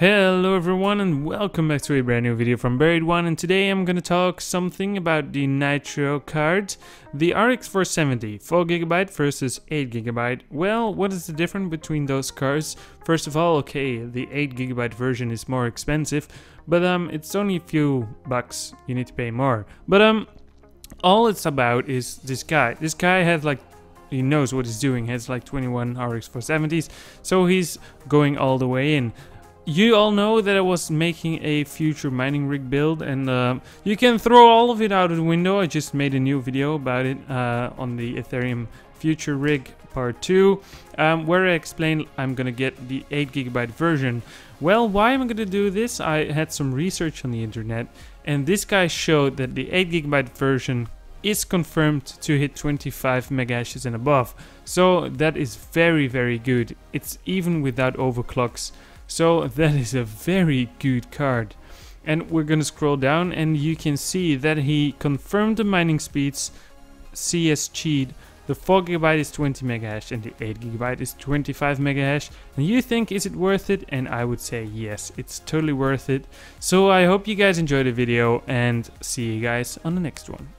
Hello everyone and welcome back to a brand new video from Buried One and today I'm gonna talk something about the Nitro card, the RX 470, 4GB versus 8GB. Well, what is the difference between those cards? First of all, okay, the 8GB version is more expensive, but um, it's only a few bucks, you need to pay more. But um, all it's about is this guy. This guy has like he knows what he's doing. He has like 21 RX 470s, so he's going all the way in you all know that I was making a future mining rig build and uh, you can throw all of it out of the window. I just made a new video about it uh, on the Ethereum future rig part 2 um, where I explain I'm gonna get the 8 gigabyte version. Well, why am I gonna do this? I had some research on the internet and this guy showed that the 8 gigabyte version is confirmed to hit 25 megahashes and above. So that is very very good. It's even without overclocks. So that is a very good card. And we're gonna scroll down and you can see that he confirmed the mining speeds CS cheat. The 4GB is 20 megahash and the 8GB is 25 megahash. And you think is it worth it? And I would say yes, it's totally worth it. So I hope you guys enjoyed the video and see you guys on the next one.